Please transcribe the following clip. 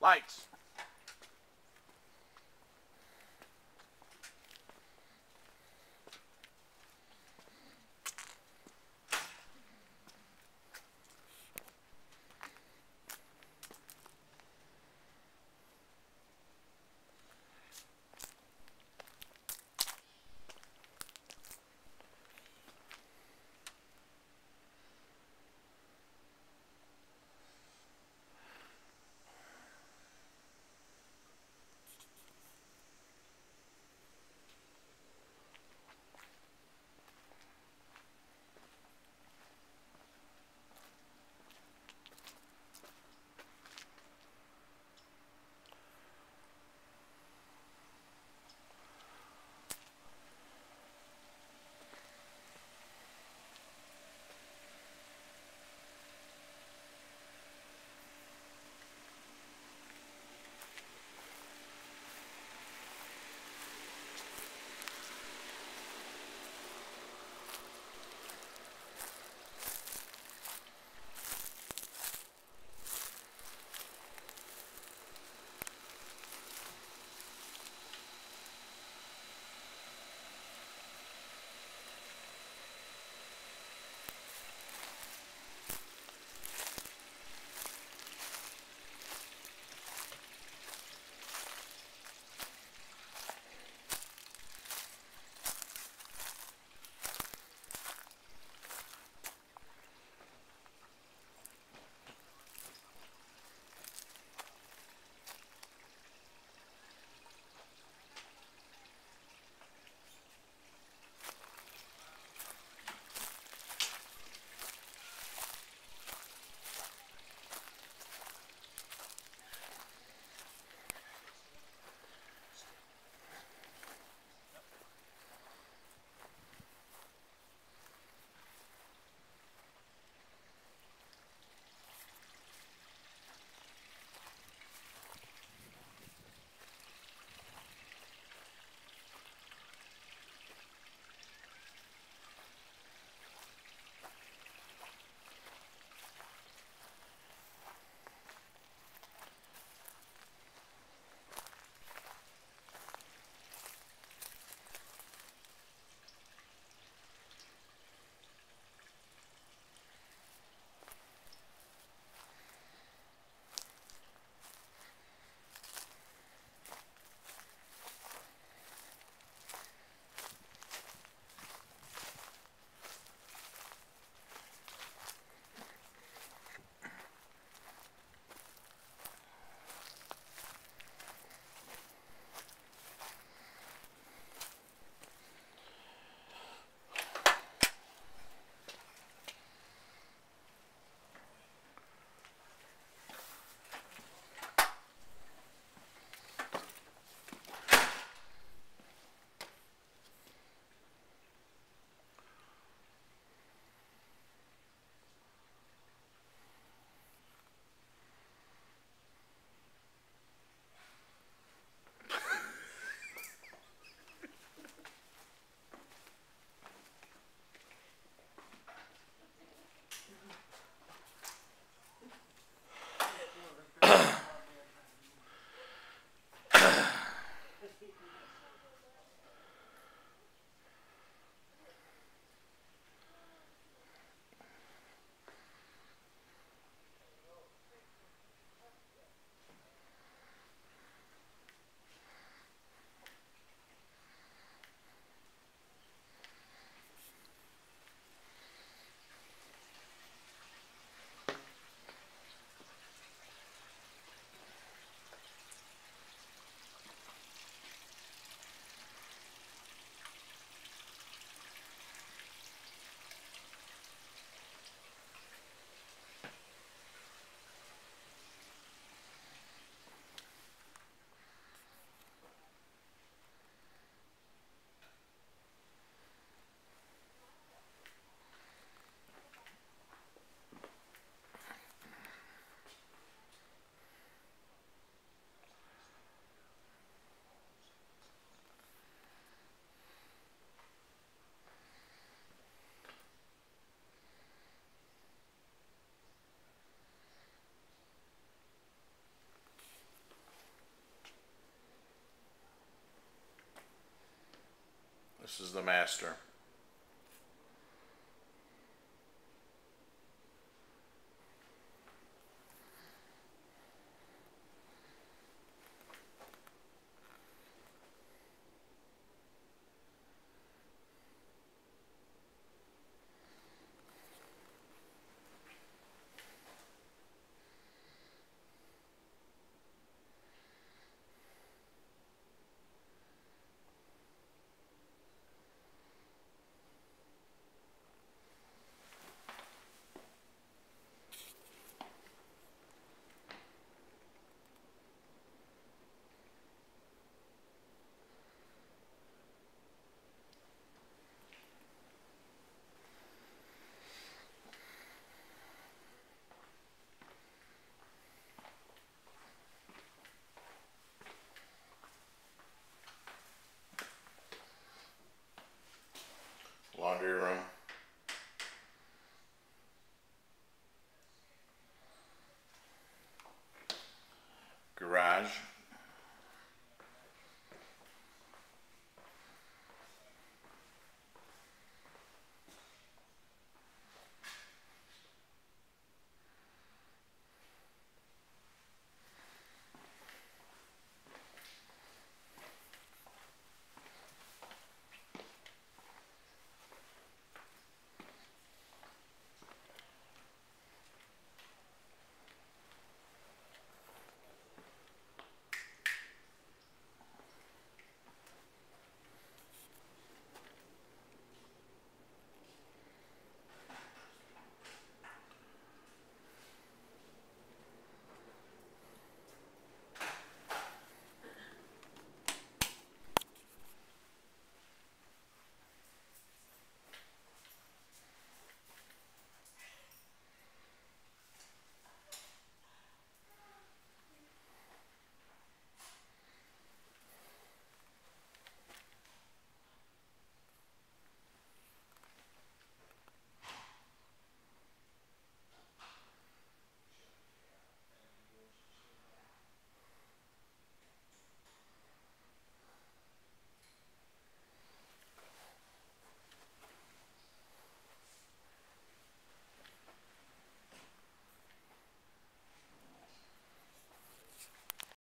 Lights. This is the master.